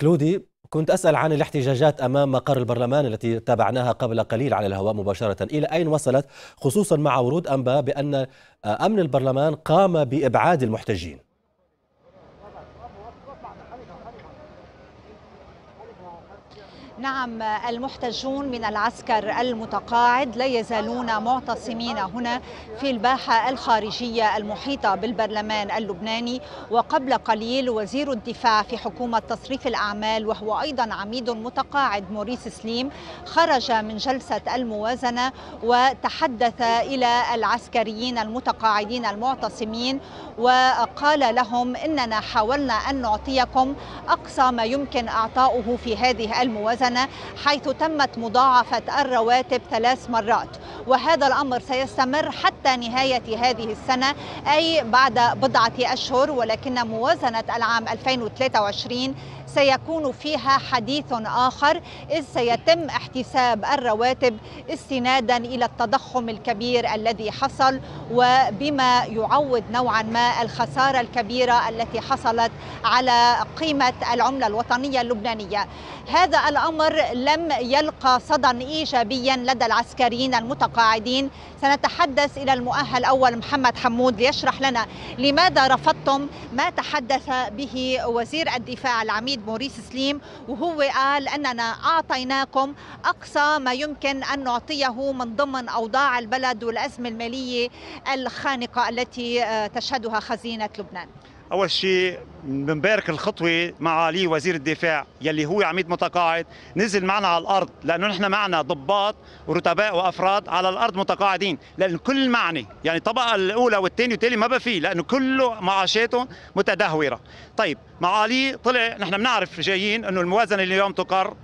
كلودي كنت أسأل عن الاحتجاجات أمام مقر البرلمان التي تابعناها قبل قليل على الهواء مباشرة. إلى أين وصلت؟ خصوصا مع ورود أنباء بأن أمن البرلمان قام بإبعاد المحتجين. نعم المحتجون من العسكر المتقاعد لا يزالون معتصمين هنا في الباحة الخارجية المحيطة بالبرلمان اللبناني. وقبل قليل وزير الدفاع في حكومة تصريف الأعمال وهو أيضا عميد متقاعد موريس سليم خرج من جلسة الموازنة وتحدث إلى العسكريين المتقاعدين المعتصمين وقال لهم إننا حاولنا أن نعطيكم أقصى ما يمكن إعطاؤه في هذه الموازنة. سنة حيث تمت مضاعفة الرواتب ثلاث مرات. وهذا الأمر سيستمر حتى نهاية هذه السنة أي بعد بضعة أشهر ولكن موازنة العام 2023 سيكون فيها حديث آخر إذ سيتم احتساب الرواتب استنادا إلى التضخم الكبير الذي حصل وبما يعوض نوعا ما الخسارة الكبيرة التي حصلت على قيمة العملة الوطنية اللبنانية. هذا الأمر لم يلقى صدى إيجابيا لدى العسكريين المتقاعدين. سنتحدث إلى المؤهل أول محمد حمود ليشرح لنا لماذا رفضتم ما تحدث به وزير الدفاع العميد موريس سليم وهو قال أننا أعطيناكم أقصى ما يمكن أن نعطيه من ضمن أوضاع البلد والأزمة المالية الخانقة التي تشهدها خزينة لبنان. أول شيء بنبارك الخطوة مع علي وزير الدفاع يلي هو عميد متقاعد. نزل معنا على الأرض لأنه نحن معنا ضباط ورتباء وأفراد على الأرض متقاعدين. لأن كل معني يعني الطبقه الأولى والثانيه والثالثه ما بقى فيه لأنه كله معاشاتهم متدهورة. طيب مع علي طلع نحن بنعرف جايين إنه الموازنة اليوم تقر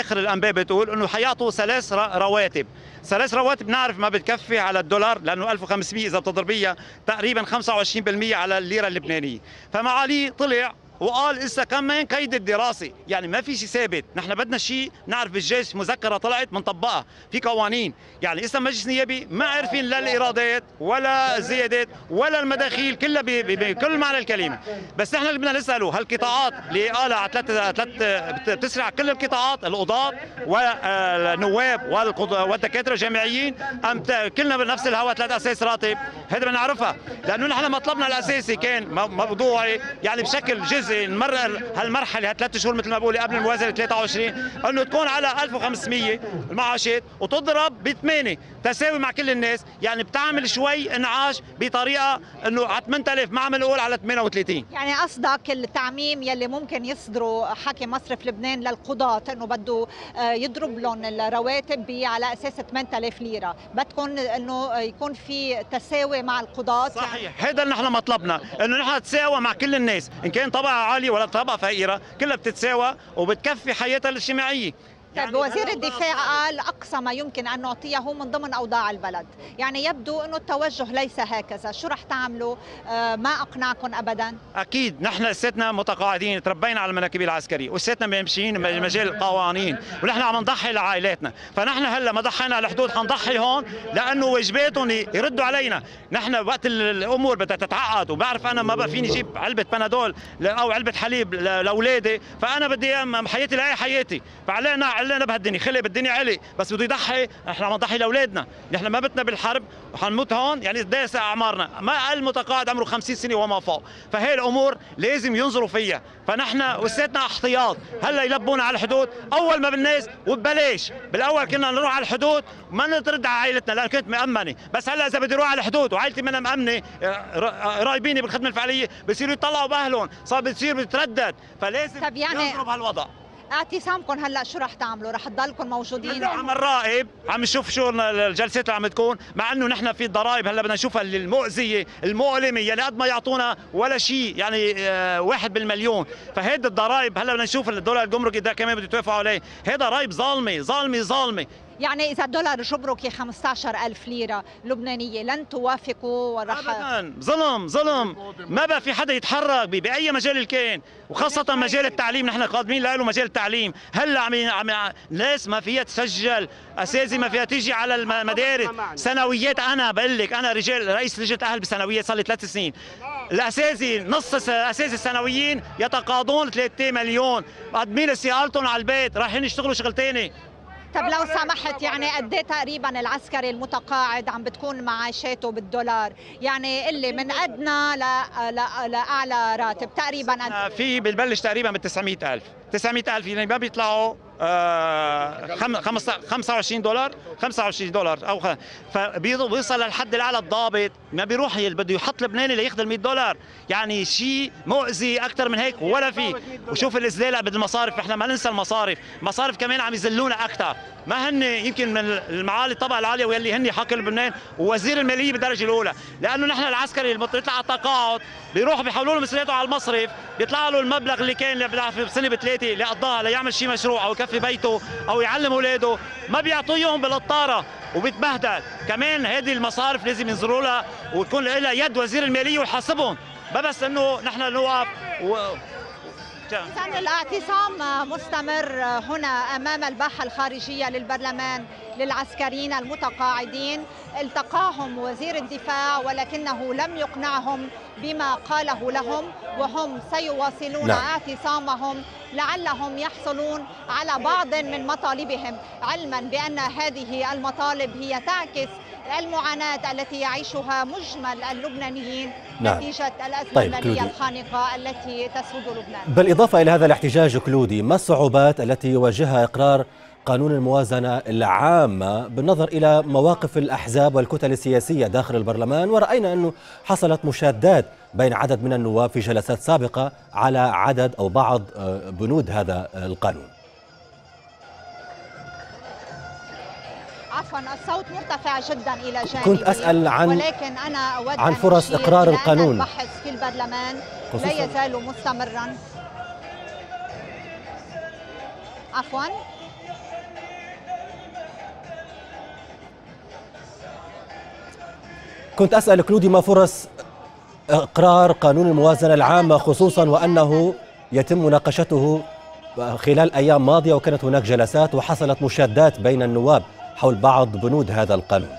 آخر الانباء بتقول إنه حيعطوا ثلاث رواتب. ثلاث رواتب نعرف ما بتكفي على الدولار لأنه 1500 إذا بتضربيها تقريبا 25% على الليرة اللبنانية. فمعالي طلع وقال اسا كمان قيد الدراسي يعني ما في شيء ثابت. نحن بدنا شيء نعرف بالجيش مذكرة طلعت بنطبقها في قوانين. يعني اسا مجلس نيابي ما عارفين لا الإيرادات ولا الزيادات ولا المداخيل كلها بكل معنى الكلمة. بس نحن اللي بدنا نسأله هالقطاعات اللي قالها على ثلاث ثلاث بتسرع كل القطاعات؟ القضاة والنواب والدكاترة الجامعيين؟ أم كلنا بنفس الهواء ثلاث أساس راتب؟ هذا بدنا نعرفها. لأنه نحن مطلبنا الأساسي كان موضوعي يعني بشكل جزء نمرر هالمرحلة هالثلاث شهور مثل ما بقول قبل الموازنة 23 إنه تكون على 1500 المعاشات وتضرب ب 8 تساوي مع كل الناس. يعني بتعمل شوي إنعاش بطريقة إنه على 8000 ما عم نقول على 38 يعني قصدك التعميم يلي ممكن يصدروا حكي مصرف لبنان للقضاة إنه بده آه، يضرب لهم الرواتب على أساس 8000 ليرة. بدكم إنه يكون في تساوي مع القضاة. صحيح. يعني. هذا اللي نحن مطلبنا إنه نحن نتساوى مع كل الناس. إن كان طبعا عالية ولا طبقه فقيره كلها بتتساوى وبتكفي حياتها الاجتماعية. يعني وزير الدفاع قال أقصى ما يمكن أن نعطيه من ضمن أوضاع البلد، يعني يبدو إنه التوجه ليس هكذا، شو رح تعملوا؟ آه ما أقنعكم ابدا؟ أكيد نحن لساتنا متقاعدين تربينا على المناكب العسكرية، ولساتنا ماشيين بمجال القوانين، ونحن عم نضحي لعائلاتنا، فنحن هلأ ما ضحينا على الحدود حنضحي هون لأنه واجباتهم يردوا علينا، نحن وقت الأمور بدها تتعقد وبعرف أنا ما بقى فيني أجيب علبة بنادول أو علبة حليب لأولادي، فأنا بدي حياتي لأي حياتي، فعلينا علقنا بهالدنيا خلق بالدنيا علي بس بده يضحي إحنا عم نضحي لأولادنا نحن ما بدنا بالحرب وحنموت هون يعني داس أعمارنا ما أقل متقاعد عمره 50 سنة وما فوق فهي الأمور لازم ينظروا فيها فنحن وساتنا احتياط هلأ يلبونا على الحدود أول ما بالناس وببلاش بالأول كنا نروح على الحدود ما نترد على عائلتنا لأن كنت مأمنة بس هلأ إذا بدي أروح على الحدود وعائلتي منها مأمنة قرايبيني بالخدمة الفعلية بصيروا يطلعوا بأهلهم صار بتصير بتردد فلازم طب يعني ينظروا بهالوضع. اعتصامكم هلا شو رح تعملوا؟ رح تضلكم موجودين؟ عم نراقب عم نشوف شو الجلسات اللي عم تكون مع إنه نحن في الضرائب هلا بدنا نشوفها المؤذيه المؤلمة يلي قد ما يعطونا ولا شيء يعني آه واحد بالمليون فهيدي الضرائب هلا بدنا نشوف الدولار الجمركي ده كمان بده يتوافقوا عليه هذا ضرائب ظالمة ظالمة ظالمة يعني إذا الدولار الجمركي 15 ألف ليرة لبنانية لن توافقوا ورح ابدا. ظلم ظلم. ما بقى في حدا يتحرك بأي مجال كان وخاصة مجال التعليم. نحن قادمين له مجال التعليم. هلأ عم عم ناس ما فيها تسجل اساسي ما فيها تيجي على المدارس سنويات أنا بقول لك أنا رجال رئيس لجنة أهل بسنويات صار لي ثلاث سنين. الاساسي نص اساسي السنويين يتقاضون 3 مليون. مقدمين استقالتهم على البيت رايحين يشتغلوا شغل ثاني طب لو سمحت يعني قد إيه تقريبا العسكري المتقاعد عم بتكون معاشاته بالدولار؟ يعني اللي من أدنى ل... ل... لأعلى راتب تقريبا في ببلش تقريبا ب 900000 900000 يعني ما بيطلعوا 25 دولار 25 دولار أو فبيوصل للحد الأعلى الضابط ما بيروح بده يحط لبناني ال 100 دولار. يعني شيء مؤذي أكثر من هيك ولا في. وشوف الإزلالة بالمصارف إحنا ما ننسى المصارف. مصارف كمان عم يذلونا أكثر. ما هن يمكن من المعالي الطبقة العالية واللي هن حاكم لبنان ووزير المالية بالدرجة الأولى. لأنه نحن العسكري اللي بيطلع على التقاعد بيروحوا بيحولوا له على المصرف بيطلع له المبلغ اللي كان في سنة بثلاثة لقضاها ليعمل شيء مشروع أو يكفي بيته أو يعلم أولاده ما بيعطوا اياهم بالقطاره وبيتبهدل. كمان هذه المصارف لازم ينظروا لها ويكون لها يد وزير المالية ويحاسبهم. ما بس إنه نحن نوقف و... الاعتصام مستمر هنا أمام الباحة الخارجية للبرلمان. للعسكريين المتقاعدين التقاهم وزير الدفاع ولكنه لم يقنعهم بما قاله لهم وهم سيواصلون نعم. اعتصامهم لعلهم يحصلون على بعض من مطالبهم علما بأن هذه المطالب هي تعكس المعاناة التي يعيشها مجمل اللبنانيين نعم. نتيجة الأزمة طيب المالية الخانقة التي تسود لبنان بالإضافة إلى هذا الاحتجاج كلودي ما الصعوبات التي يواجهها إقرار قانون الموازنة العامة بالنظر إلى مواقف الأحزاب والكتل السياسية داخل البرلمان ورأينا أنه حصلت مشادات بين عدد من النواب في جلسات سابقة على عدد أو بعض آه، بنود هذا القانون. عفوا الصوت مرتفع جدا إلى جانبي كنت أسأل عن ولكن أنا أود عن فرص إقرار القانون. البحث في البرلمان لا يزال مستمرا. عفوا. كنت أسأل كلودي ما فرص إقرار قانون الموازنة العامة خصوصا وأنه يتم مناقشته خلال أيام ماضية وكانت هناك جلسات وحصلت مشادات بين النواب حول بعض بنود هذا القانون.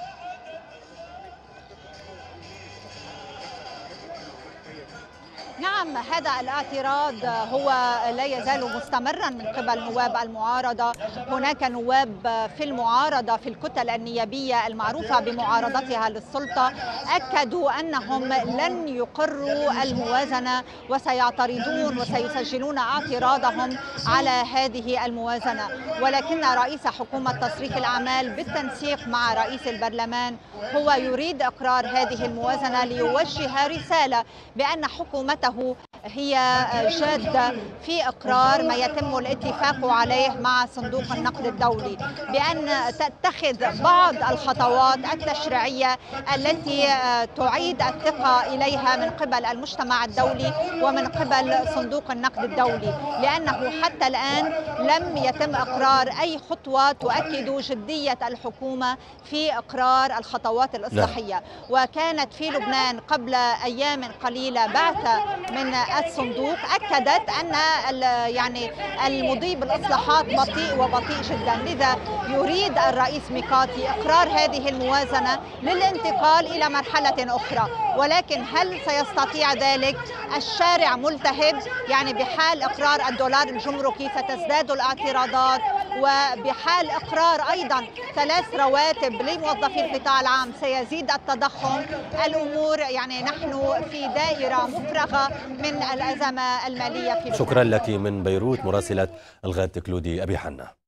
نعم هذا الاعتراض هو لا يزال مستمرا من قبل نواب المعارضة. هناك نواب في المعارضة في الكتل النيابية المعروفة بمعارضتها للسلطة أكدوا أنهم لن يقروا الموازنة وسيعترضون وسيسجلون اعتراضهم على هذه الموازنة. ولكن رئيس حكومة تصريف الأعمال بالتنسيق مع رئيس البرلمان هو يريد إقرار هذه الموازنة ليوجه رسالة بأن حكومته هي جادة في إقرار ما يتم الاتفاق عليه مع صندوق النقد الدولي بأن تتخذ بعض الخطوات التشريعية التي تعيد الثقة إليها من قبل المجتمع الدولي ومن قبل صندوق النقد الدولي لأنه حتى الآن لم يتم إقرار أي خطوة تؤكد جدية الحكومة في إقرار الخطوات الإصلاحية. وكانت في لبنان قبل أيام قليلة بعثة من الصندوق أكدت أن يعني المضي بالاصلاحات بطيء وبطيء جدا. لذا يريد الرئيس ميقاتي إقرار هذه الموازنة للانتقال إلى مرحلة أخرى. ولكن هل سيستطيع ذلك؟ الشارع ملتهب يعني بحال إقرار الدولار الجمركي ستزداد الاعتراضات. وبحال إقرار أيضا ثلاث رواتب لموظفي القطاع العام سيزيد التضخم الأمور. يعني نحن في دائرة مفرغة من الأزمة المالية في شكرا لك من بيروت مراسلة الغاد تكلودي أبي حنا